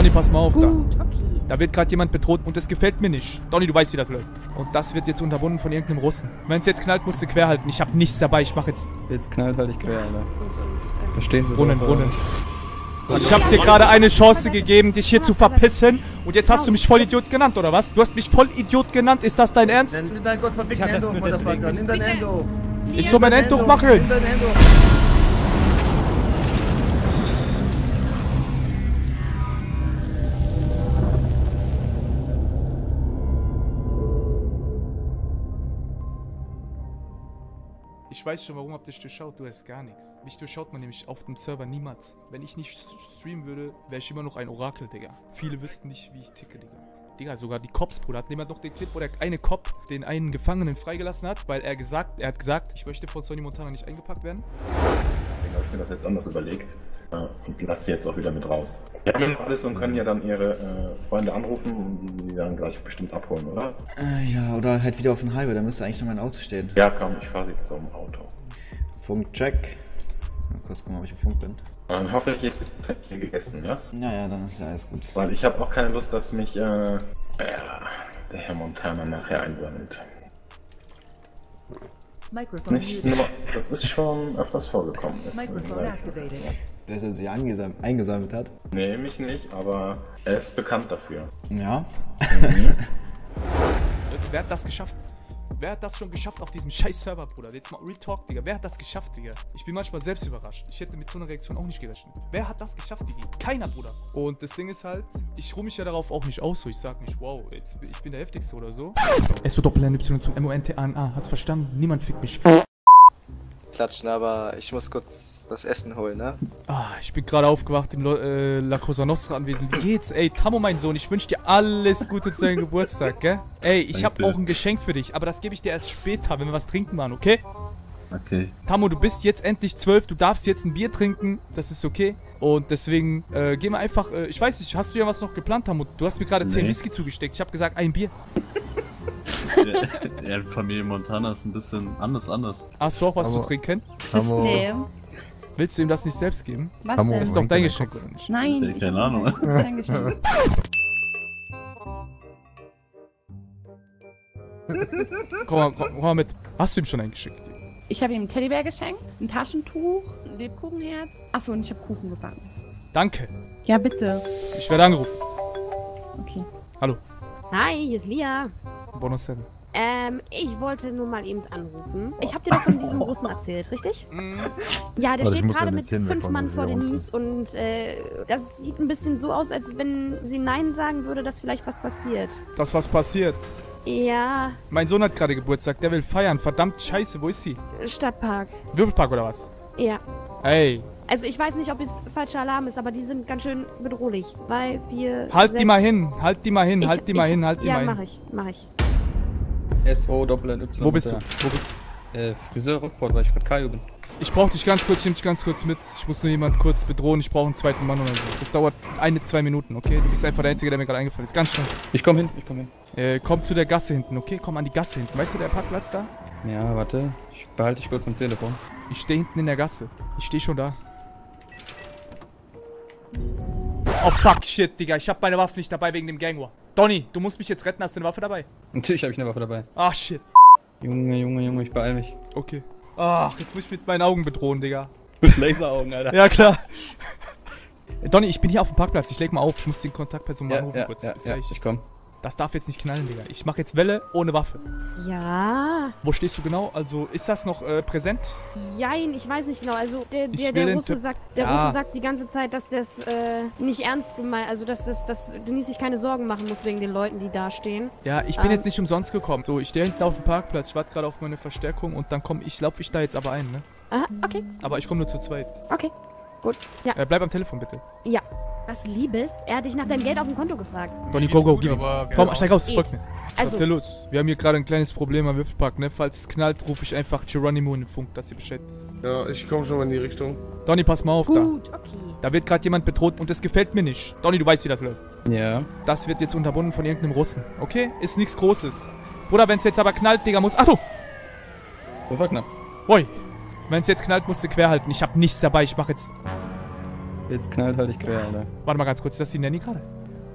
Donny, pass mal auf da. Da wird gerade jemand bedroht und das gefällt mir nicht. Donny, du weißt, wie das läuft. Und das wird jetzt unterbunden von irgendeinem Russen. Wenn es jetzt knallt, musst du quer halten. Ich habe nichts dabei. Ich mache jetzt Jetzt knallt halt ich quer, Alter. Verstehen Sie Brunnen, doch, Brunnen. Und ich habe dir gerade eine Chance gegeben, dich hier zu verpissen. Und jetzt hast du mich Vollidiot genannt, oder was? Du hast mich Vollidiot genannt. Ist das dein Ernst? Nimm dein nur deswegen. Motherfucker. Nimm dein hoch. Ich soll mein Nimm machen. dein Hände Ich weiß schon, warum habt ihr dich durchschaut. Du hast gar nichts. Mich durchschaut man nämlich auf dem Server niemals. Wenn ich nicht st- streamen würde, wäre ich immer noch ein Orakel, Digga. Viele wüssten nicht, wie ich ticke, Digga. Digga, sogar die Cops, Bruder. Hat jemand noch den Clip, wo der eine Cop den einen Gefangenen freigelassen hat, weil er gesagt, er hat gesagt, ich möchte von Sony Montana nicht eingepackt werden? Deswegen habe ich mir das jetzt anders überlegt äh, und lasse sie jetzt auch wieder mit raus. Wir haben ja noch alles und können ja dann ihre äh, Freunde anrufen und die dann gleich bestimmt abholen, oder? Äh, ja, oder halt wieder auf dem Highway, da müsste eigentlich noch mein Auto stehen. Ja, komm, ich fahre sie jetzt zum Auto. Funkcheck. Mal kurz gucken, ob ich im Funk bin. Dann hoffe ich, ist hier gegessen, ja? Naja, dann ist ja alles gut. Weil ich habe auch keine Lust, dass mich äh, ja, der Herr Montana nachher einsammelt. Nicht das ist schon öfters vorgekommen. Microphone activated. Dass er sich angesam eingesammelt hat. Nee, mich nicht, aber er ist bekannt dafür. Ja. Leute, wer hat das geschafft? Wer hat das schon geschafft auf diesem scheiß Server, Bruder? Jetzt mal Real Talk, Digga. Wer hat das geschafft, Digga? Ich bin manchmal selbst überrascht. Ich hätte mit so einer Reaktion auch nicht gerechnet. Wer hat das geschafft, Digga? Keiner, Bruder. Und das Ding ist halt, ich ruhe mich ja darauf auch nicht aus. So, ich sag nicht, wow, jetzt, ich bin der Heftigste oder so. S O Doppel N Y zum M O N T A N A. Hast verstanden? Niemand fickt mich. Klatschen, aber ich muss kurz das Essen holen, ne? Ah, ich bin gerade aufgewacht im Lo äh, La Cosa Nostra anwesend. Wie geht's? Ey, Tammo, mein Sohn, ich wünsche dir alles Gute zu deinem Geburtstag, gell? Ey, ich habe auch ein Geschenk für dich, aber das gebe ich dir erst später, wenn wir was trinken waren, okay? Okay. Tammo, du bist jetzt endlich zwölf, du darfst jetzt ein Bier trinken, das ist okay. Und deswegen, äh, geh mal einfach, äh, ich weiß nicht, hast du ja was noch geplant, Tammo? Du hast mir gerade zehn Nee. Whisky zugesteckt, ich habe gesagt, ein Bier. ja, Familie Montana ist ein bisschen anders, anders. Hast du auch was Aber- zu trinken? Hammer. Nee. Willst du ihm das nicht selbst geben? Was Hammer. denn? Das ist doch dein Geschenk, oder nicht? Nein. Ich- keine Ahnung. Das ist dein Geschenk. Komm mal, komm, komm mal mit. Hast du ihm schon ein Geschenk gegeben? Ich habe ihm ein Teddybär geschenkt, ein Taschentuch, ein Lebkuchenherz. Achso, und ich habe Kuchen gebacken. Danke. Ja, bitte. Ich werde angerufen. Okay. Hallo, Hi, hier ist Lia. Bonus 7. Ähm, ich wollte nur mal eben anrufen. Ich hab dir doch von diesem Russen erzählt, richtig? Ja, der Warte, steht gerade mit fünf Mann vor den ja Nies und äh, das sieht ein bisschen so aus, als wenn sie Nein sagen würde, dass vielleicht was passiert. Das was passiert. Ja, Mein Sohn hat gerade Geburtstag, der will feiern. Verdammt scheiße, wo ist sie? Stadtpark. Würfelpark oder was? Ja. Ey, Also ich weiß nicht, ob es falscher Alarm ist, aber die sind ganz schön bedrohlich, weil wir halt die mal hin, halt die mal hin, Ich- halt die mal ich- hin, halt die ja, mal mach hin. ich, mach ich. S-O Doppel N Y. Wo bist du? Wo bist du? Äh, Friseur Rockford, weil ich gerade Kajo bin. Ich brauch dich ganz kurz, ich nehm dich ganz kurz mit. Ich muss nur jemand kurz bedrohen. Ich brauche einen zweiten Mann oder so. Das dauert eine, zwei Minuten, okay? Du bist einfach der Einzige, der mir gerade eingefallen ist. Ganz schnell. Ich komm hin, ich komm hin. Äh, komm zu der Gasse hinten, okay? Komm an die Gasse hinten. Weißt du, der Parkplatz da? Ja, warte. Ich behalte dich kurz am Telefon. Ich stehe hinten in der Gasse. Ich stehe schon da. Oh fuck, shit, Digga. Ich hab meine Waffe nicht dabei wegen dem Gang War. Donny, du musst mich jetzt retten. Hast du eine Waffe dabei? Natürlich habe ich eine Waffe dabei. Ah, shit. Junge, Junge, Junge, ich beeil mich. Okay. Ach, jetzt muss ich mit meinen Augen bedrohen, Digga. Mit Laseraugen, Alter. Ja, klar. Donny, ich bin hier auf dem Parkplatz. Ich leg mal auf. Ich muss den Kontaktperson mal Ja, anrufen ja, kurz. ja, ja, ich komm. Das darf jetzt nicht knallen, Digga. Ich mache jetzt Welle ohne Waffe. Ja, Wo stehst du genau? Also, ist das noch äh, präsent? jein, ich weiß nicht genau. Also der, der, der Russe sagt, der Ja. Russe sagt die ganze Zeit, dass das äh, nicht ernst gemeint, also dass das, dass Denise sich keine Sorgen machen muss wegen den Leuten, die da stehen. Ja, ich bin Ähm. jetzt nicht umsonst gekommen. So, ich stehe hinten auf dem Parkplatz. Ich warte gerade auf meine Verstärkung und dann komm ich, laufe ich da jetzt aber ein, ne? Aha, okay, Aber ich komme nur zu zweit. okay, gut. Ja, Äh, bleib am Telefon, bitte. ja. Was Liebes? Er hat dich nach deinem Geld auf dem Konto gefragt. Donny, go, go, gib ihm. Komm, steig aus, folg mir. Was Also, ist denn los? Wir haben hier gerade ein kleines Problem am Würfelpark, ne? Falls es knallt, rufe ich einfach Geronimo in den Funk, dass ihr Bescheid. Ja, ich komme schon mal in die Richtung. Donny, pass mal auf gut, okay. da. Da wird gerade jemand bedroht und das gefällt mir nicht. Donny, du weißt, wie das läuft. Ja. Das wird jetzt unterbunden von irgendeinem Russen. Okay? Ist nichts Großes. Bruder, wenn es jetzt aber knallt, Digga, muss. Achtung! Das war knapp. Oi! Wenn es jetzt knallt, musst du quer halten. Ich habe nichts dabei. Ich mache jetzt. Jetzt knallt halt ich quer, Alter. Warte mal ganz kurz, ist das die Nanny gerade?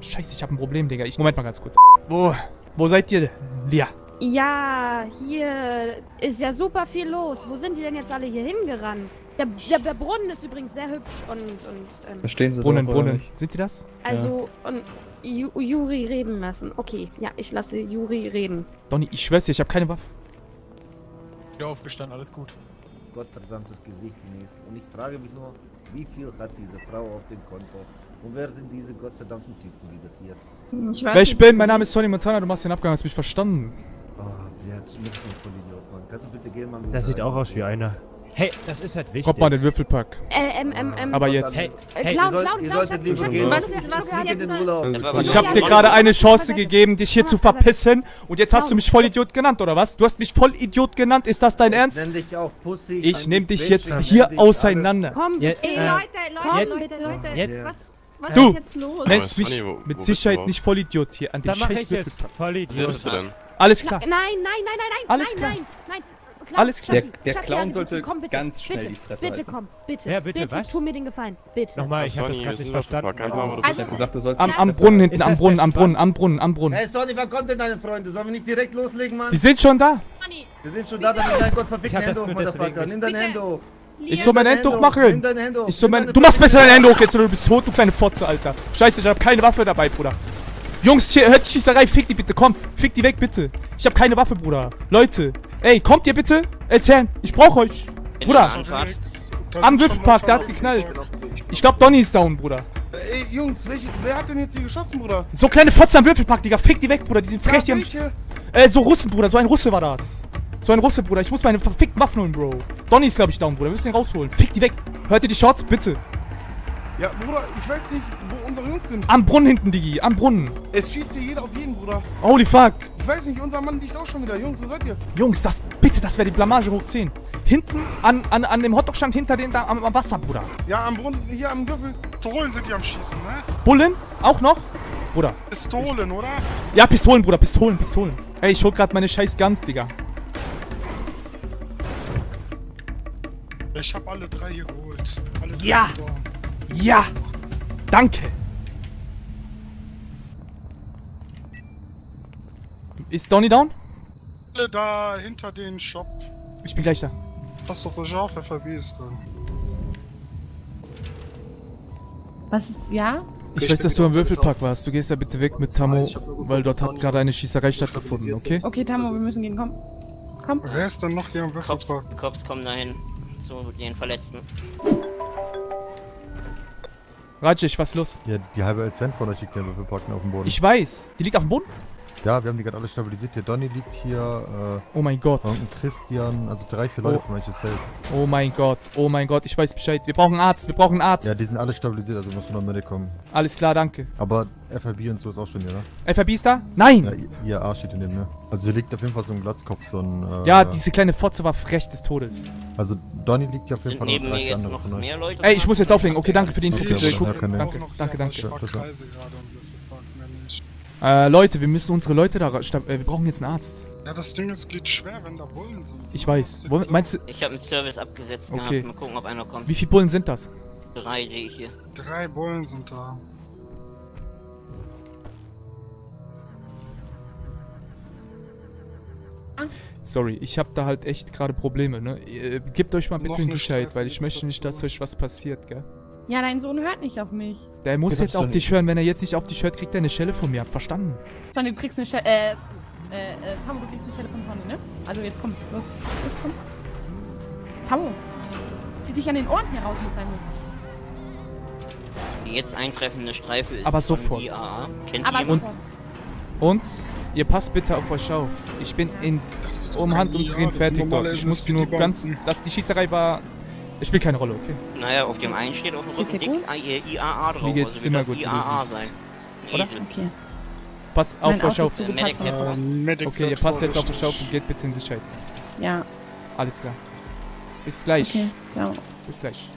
Scheiße, ich habe ein Problem, Digga. Ich, Moment mal ganz kurz. Wo, wo seid ihr, Lia? Ja, hier ist ja super viel los. Wo sind die denn jetzt alle hier hingerannt? Der, der, der Brunnen ist übrigens sehr hübsch und, und ähm, Verstehen Sie Brunnen, doch, Brunnen. Sind die das? also und Ju Juri reden lassen. Okay, ja, ich lasse Juri reden. Donny, ich schwör's dir, ich habe keine Waffe. Ja, aufgestanden, alles gut. Gottverdammtes Gesicht, Ines. Und ich frage mich nur, wie viel hat diese Frau auf dem Konto? Und wer sind diese gottverdammten Typen wieder hier? Ich weiß Wer ich bin, mein Name ist Sonny Montana, du machst den Abgang, hast du mich verstanden? Oh, jetzt mit dem Vollidiot, Mann. Kannst du bitte gehen, Mann? Das sieht auch aus wie einer. Hey, das ist halt wichtig. Kommt mal den Würfelpack. Äh, ähm, ähm, ähm. Aber jetzt. Hey, Äh, hey, Clown, Clown, Clown, was ist- was ist jetzt, den äh, Urlaub? Ich hab dir gerade eine Chance gegeben, dich hier zu verpissen und jetzt hast du mich Vollidiot genannt, oder was? Du hast mich Vollidiot genannt, ist das dein Ernst? Nenn dich auch Pussy. Ich nehm dich jetzt hier auseinander. Komm, Jetzt, äh, Ey, Leute, komm, Leute, Leute. Ja. Was, was Du, ist jetzt los? Nennst mich Sonny, wo- mit wo Sicherheit nicht Vollidiot hier an den scheiß jetzt Würfelpack. Vollidiot. bist du denn? Alles Nein, klar. nein, nein, nein, nein, Alles nein, klar. nein, nein. Clown, Alles klar. Der- der Schatzi, Clown Schatzi, sollte komm, bitte, ganz schnell bitte, die Fresse Bitte halten. komm, bitte. Ja, bitte, was? tu mir den Gefallen, bitte. Nochmal, ich hab das Sonny, wir gerade sind nicht verstanden. Du Also- bist. gesagt, du sollst Am, am Brunnen hinten, am das Brunnen, am Brunnen, am Brunnen, am Brunnen. Hey Sonny, wann kommt denn deine Freunde? Sollen wir nicht direkt loslegen, Mann? Die sind schon da. Wir sind schon da, dann nimm dein Gott Ich verfickten das Hände hoch, Motherfucker. Nimm deine Bitte. Hände hoch. Ich soll mein Hände hoch machen. Ich soll mein, du machst besser deine Hände hoch jetzt, oder du bist tot, du kleine Fotze, Alter. Scheiße, ich hab keine Waffe dabei, Bruder. Jungs, hier, hört die Schießerei, fick die bitte, kommt. Fick die weg, bitte. Ich hab keine Waffe, Bruder. Leute, ey, kommt ihr bitte? Erzählen, ich brauch euch. Bruder, am Würfelpark, da hat's geknallt. Ich glaub, Donny ist down, Bruder. Ey, Jungs, welche, wer hat denn jetzt hier geschossen, Bruder? So kleine Fotze am Würfelpark, Digga. Fick die weg, Bruder. Die sind frech, die haben... Äh, so Russen, Bruder. So ein Russe war das. So ein Russe, Bruder. Ich muss meine verfickten Waffen holen, Bro. Donny ist, glaube ich, down, Bruder. Wir müssen ihn rausholen. Fick die weg. Hört ihr die Shots? Bitte. Ja, Bruder, ich weiß nicht, wo unsere Jungs sind. Am Brunnen hinten, Digi. Am Brunnen. Es schießt hier jeder auf jeden, Bruder. Holy fuck. Ich weiß nicht, unser Mann liegt auch schon wieder. Jungs, wo seid ihr? Jungs, das... Bitte, das wäre die Blamage hoch 10. Hinten an, an, an dem Hotdog-Stand hinter dem da am, am Wasser, Bruder. Ja, am Brunnen, hier am Würfel. Pistolen sind die am Schießen, ne? Bullen? Auch noch? Bruder. Pistolen, oder? Ja, Pistolen, Bruder. Pistolen, Pistolen. Ey, ich hol grad meine scheiß Guns, Digga. Ich hab alle drei hier geholt. Alle drei Ja. da. Ja. Danke. Ist Donny down? Alle da hinter den Shop. Ich bin gleich da. Hast du frisch auf, FAB ist da. Was ist, ja? Ich weiß, dass du am Würfelpark warst. Du gehst ja bitte weg mit Tammo, weil dort hat gerade eine Schießerei stattgefunden, okay? Okay, Tamo, wir müssen gehen, komm. Komm. Wer ist denn noch hier am Würfelpark? Cops kommen dahin zu den Verletzten. Rajesh, was ist los? Ja, die halbe Cent von euch liegt hier wir packen auf dem Boden. Ich weiß. Die liegt auf dem Boden? Ja, wir haben die gerade alle stabilisiert. Hier Donny liegt hier, äh, Oh mein Gott. und Christian, also drei, vier Leute Oh. von euch ist safe. Oh mein Gott. Oh mein Gott. Ich weiß Bescheid. Wir brauchen einen Arzt. Wir brauchen einen Arzt. Ja, die sind alle stabilisiert, also musst du noch mit kommen. Alles klar, danke. Aber FIB und so ist auch schon hier, ne? FRB ist da? Nein! Ja, IAA steht in dem, ne? Also hier liegt auf jeden Fall so ein Glatzkopf, so ein, äh, Ja, diese kleine Fotze war frech des Todes. Also Donny liegt hier auf jeden Fall neben mir jetzt noch mehr Leute? Ey, ich muss jetzt auflegen. Okay, danke für die Info. Okay, ja, keine- Danke, danke, danke. Ja, bitte. Kreise gerade am Würfelpark, mehr nicht. Äh, Leute, wir müssen unsere Leute da... Äh, wir brauchen jetzt einen Arzt. Ja, das Ding ist, geht schwer, wenn da Bullen sind. Ich weiß. Wo, meinst du... Ich habe einen Service abgesetzt Okay. gehabt. Mal gucken, ob einer kommt. Wie viele Bullen sind das? Drei sehe ich hier. Drei Bullen sind da. Sorry, ich habe da halt echt gerade Probleme, ne? Äh, Gebt euch mal Noch bitte in Sicherheit, weil ich möchte nicht, dass euch was passiert, gell? Ja, dein Sohn hört nicht auf mich. Der muss jetzt auf dich hören. Wenn er jetzt nicht auf dich hört, kriegt er eine Schelle von mir. Verstanden? Sonny, du kriegst eine Stelle, äh, äh, äh, Tamo, du kriegst eine Stelle von Sonny, ne? Also jetzt komm, los, los, komm. Tamo, zieh dich an den Ohren hier raus mit seinem Die jetzt eintreffende Streife ist Aber sofort. IAA. Kennt Aber ihr? Und- sofort. Und ihr passt bitte auf euch auf. Ich bin in um Hand und Drehen fertig dort. Ich muss nur ganz... Das, die Schießerei war... Es spielt keine Rolle, okay? Naja, auf dem einen steht auf dem Rücken dick IAA drauf. Mir geht's also immer gut, wie du IAA siehst. sein. Ein Oder? Okay. Passt auf Mein euch Auto auf. ist so Äh, Medic Okay, ihr passt jetzt auf euch vorsichtig. auf und geht bitte in Sicherheit. Ja, Alles klar. Bis gleich. okay. Ja. Bis gleich.